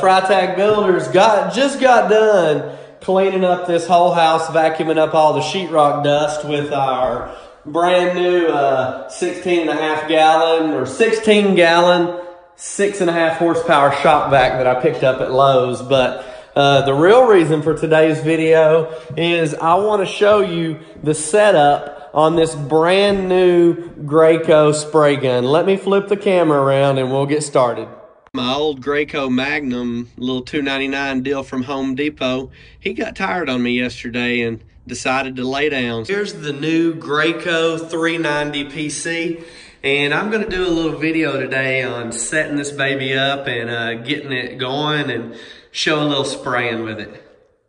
Freytag Builders got just got done cleaning up this whole house, vacuuming up all the sheetrock dust with our brand new uh, 16 and a half gallon or 16 gallon, six and a half horsepower shop vac that I picked up at Lowe's. But uh, the real reason for today's video is I want to show you the setup on this brand new Graco spray gun. Let me flip the camera around and we'll get started. My old Graco Magnum, little 299 deal from Home Depot, he got tired on me yesterday and decided to lay down. Here's the new Graco 390 PC. And I'm to do a little video today on setting this baby up and uh, getting it going and show a little spraying with it.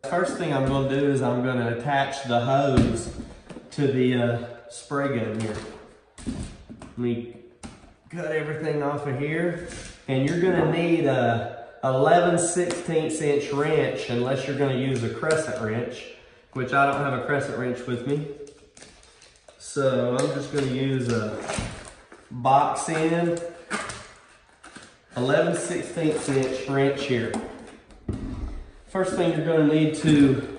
First thing I'm to do is I'm to attach the hose to the uh, spray gun here. Let me cut everything off of here. And you're going to need a 11 16 inch wrench unless you're going to use a crescent wrench, which I don't have a crescent wrench with me. So I'm just going to use a box end 11 16 inch wrench here. First thing you're going to need to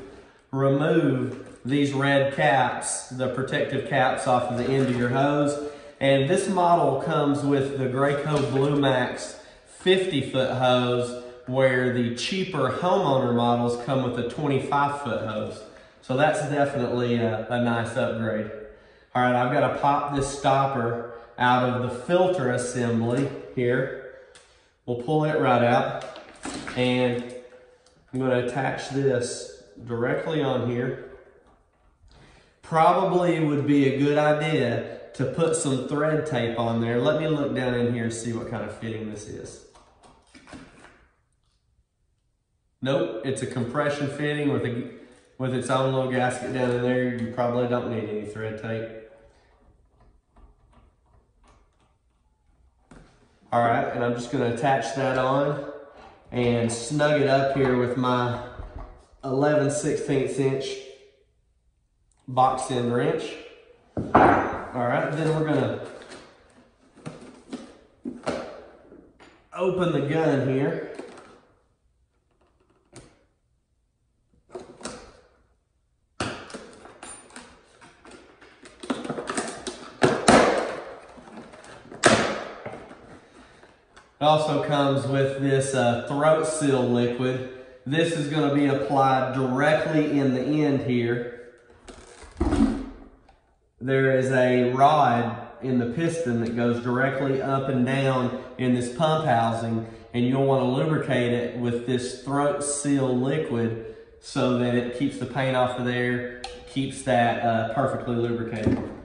remove these red caps, the protective caps off of the end of your hose. And this model comes with the Graco Blue Max 50 foot hose where the cheaper homeowner models come with a 25 foot hose. So that's definitely a, a nice upgrade. All right, I've got to pop this stopper out of the filter assembly here. We'll pull it right out and I'm going to attach this directly on here. Probably would be a good idea to put some thread tape on there. Let me look down in here and see what kind of fitting this is. Nope, it's a compression fitting with a with its own little gasket down in there. You probably don't need any thread tape. All right, and I'm just gonna attach that on and snug it up here with my 11 16 inch box end wrench. All right, then we're gonna open the gun here. It also comes with this uh, throat seal liquid. This is going to be applied directly in the end here. There is a rod in the piston that goes directly up and down in this pump housing and you'll want to lubricate it with this throat seal liquid so that it keeps the paint off of there, keeps that uh, perfectly lubricated.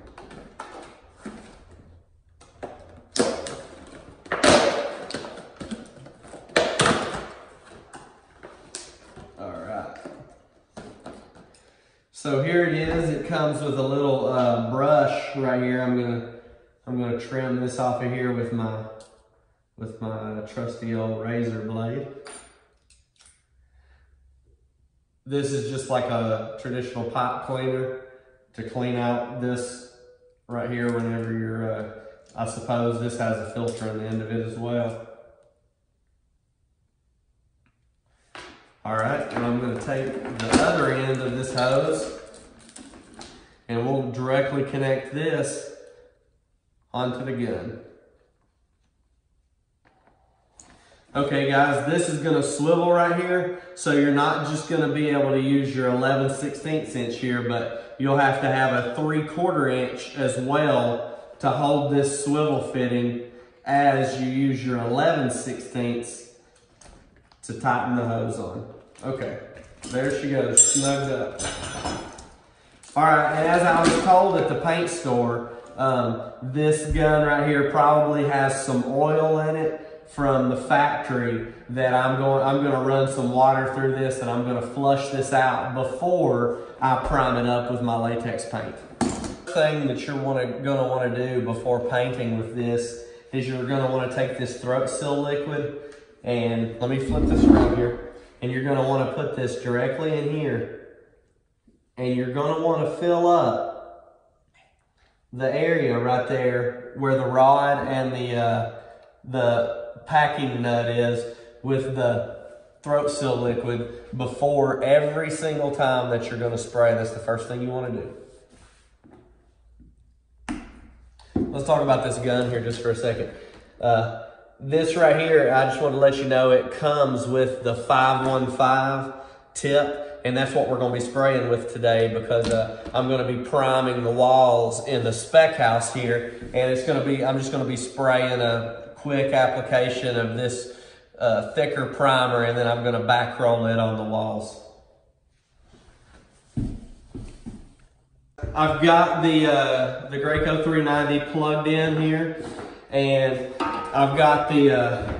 So here it is. It comes with a little uh, brush right here. I'm gonna I'm gonna trim this off of here with my with my trusty old razor blade. This is just like a traditional pipe cleaner to clean out this right here whenever you're, uh, I suppose this has a filter on the end of it as well. All right, and I'm gonna take the other end of this hose and we'll directly connect this onto the gun. Okay guys, this is gonna swivel right here, so you're not just gonna be able to use your 11 16th inch here, but you'll have to have a 3 quarter inch as well to hold this swivel fitting as you use your 11 16ths to tighten the hose on. Okay, there she goes, snugged up. All right, and as I was told at the paint store, um, this gun right here probably has some oil in it from the factory that I'm going, I'm going to run some water through this and I'm going to flush this out before I prime it up with my latex paint. Thing that you're wanna, gonna wanna do before painting with this is you're gonna wanna take this throat seal liquid and let me flip this around here and you're want to put this directly in here and you're want to fill up the area right there where the rod and the uh, the packing nut is with the throat seal liquid before every single time that you're gonna spray. That's the first thing you wanna do. Let's talk about this gun here just for a second. Uh, this right here, I just want to let you know it comes with the 515 tip, and that's what we're going to be spraying with today because uh, I'm going to be priming the walls in the spec house here, and it's going to be, I'm just going to be spraying a quick application of this uh, thicker primer, and then I'm going to back roll it on the walls. I've got the uh, the Graco 390 plugged in here, and I've got the uh,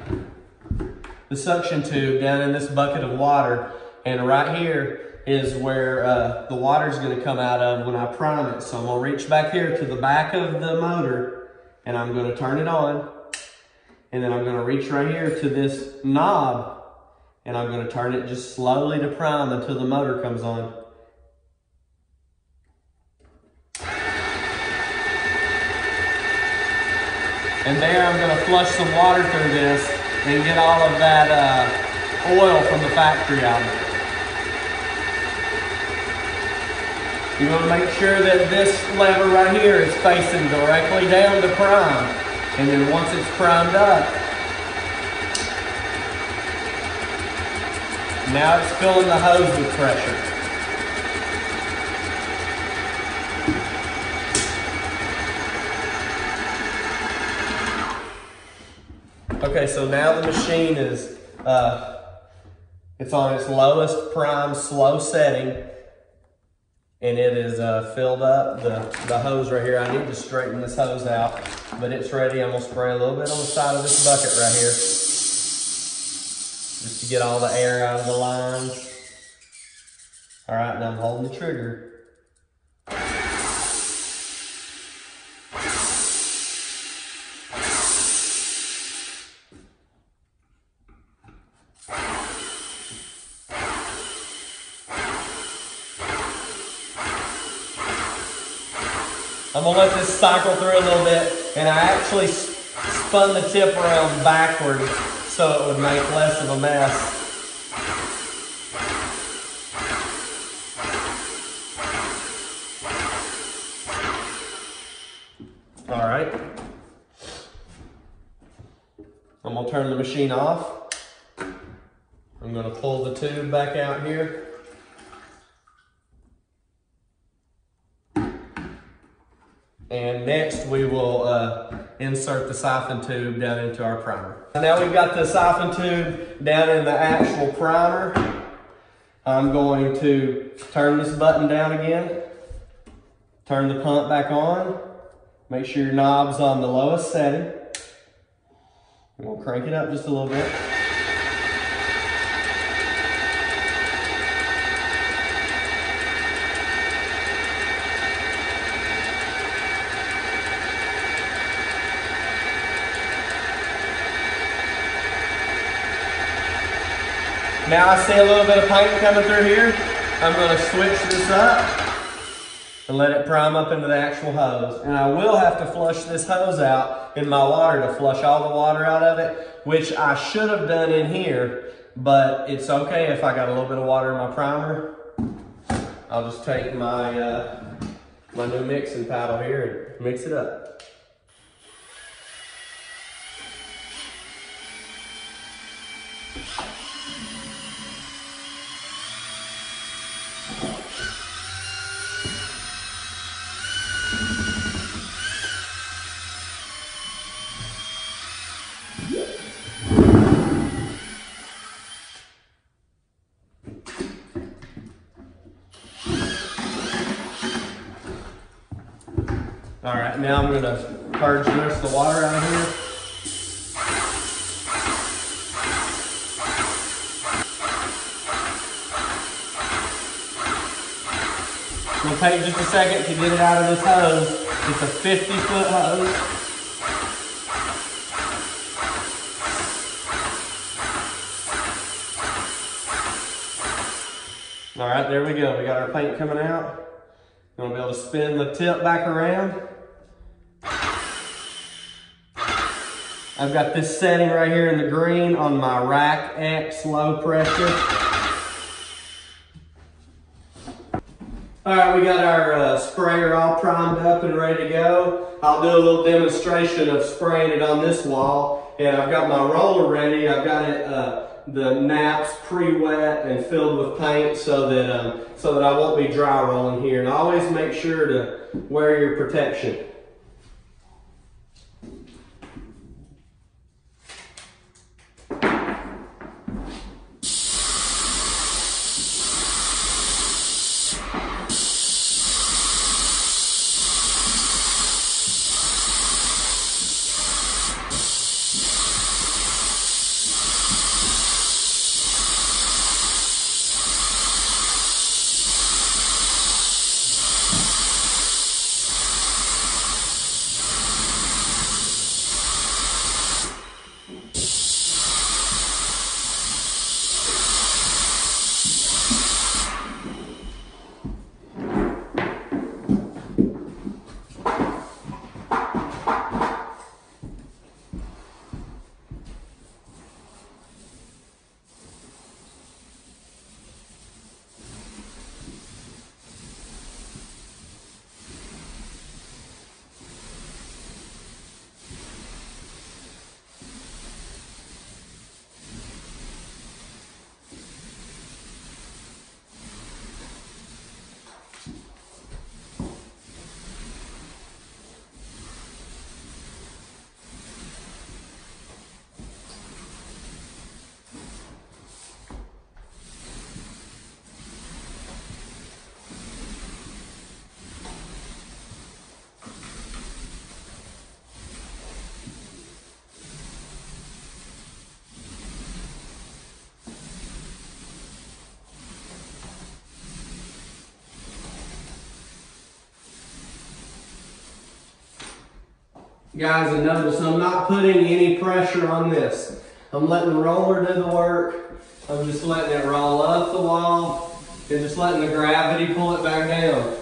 the suction tube down in this bucket of water, and right here is where uh, the water is going to come out of when I prime it. So I'm to reach back here to the back of the motor, and I'm going to turn it on, and then I'm going to reach right here to this knob, and I'm going to turn it just slowly to prime until the motor comes on. And there I'm gonna flush some water through this and get all of that uh, oil from the factory out of it. You wanna make sure that this lever right here is facing directly down to prime. And then once it's primed up, now it's filling the hose with pressure. Okay, so now the machine is, uh, it's on its lowest prime slow setting and it is uh, filled up the, the hose right here. I need to straighten this hose out, but it's ready. I'm gonna spray a little bit on the side of this bucket right here just to get all the air out of the lines. All right, now I'm holding the trigger. I'm gonna let this cycle through a little bit, and I actually spun the tip around backwards so it would make less of a mess. All right. I'm gonna turn the machine off. Gonna pull the tube back out here. And next we will uh, insert the siphon tube down into our primer. Now we've got the siphon tube down in the actual primer. I'm going to turn this button down again. Turn the pump back on. Make sure your knob's on the lowest setting. We'll crank it up just a little bit. Now I see a little bit of paint coming through here. I'm going to switch this up and let it prime up into the actual hose. And I will have to flush this hose out in my water to flush all the water out of it, which I should have done in here, but it's okay if I got a little bit of water in my primer. I'll just take my, uh, my new mixing paddle here and mix it up. All right, now I'm gonna purge the rest of the water out of here. Gonna take just a second to get it out of this hose. It's a 50 foot hose. All right, there we go. We got our paint coming out. You're gonna be able to spin the tip back around. I've got this setting right here in the green on my RAC X low pressure. All right, we got our uh, sprayer all primed up and ready to go. I'll do a little demonstration of spraying it on this wall. And I've got my roller ready. I've got it, uh, the naps pre-wet and filled with paint so that, um, so that I won't be dry rolling here. And always make sure to wear your protection. Guys, and notice I'm not putting any pressure on this. I'm letting the roller do the work. I'm just letting it roll up the wall and just letting the gravity pull it back down.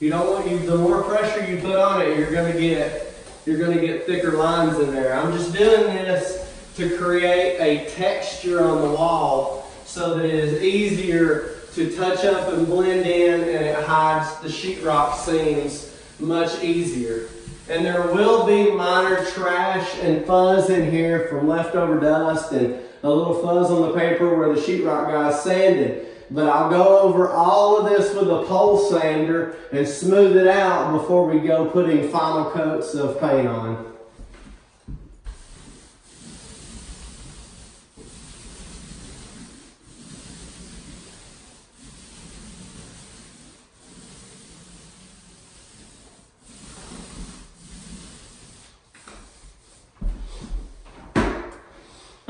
You don't want you the more pressure you put on it, you're gonna get you're gonna get thicker lines in there. I'm just doing this to create a texture on the wall so that it is easier to touch up and blend in and it hides the sheetrock seams much easier. And there will be minor trash and fuzz in here from leftover dust and a little fuzz on the paper where the sheetrock guy sanded. But I'll go over all of this with a pole sander and smooth it out before we go putting final coats of paint on.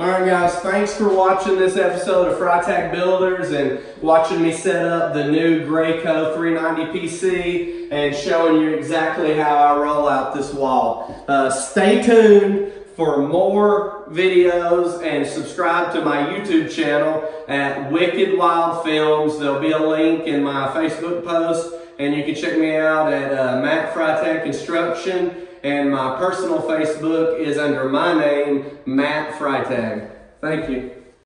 All right, guys, thanks for watching this episode of Freytag Builders and watching me set up the new Graco 390 PC and showing you exactly how I roll out this wall. Uh, stay tuned for more videos and subscribe to my YouTube channel at Wicked Wild Films. There'll be a link in my Facebook post and you can check me out at uh, Matt Freytag Construction and my personal Facebook is under my name, Matt Freytag. Thank you.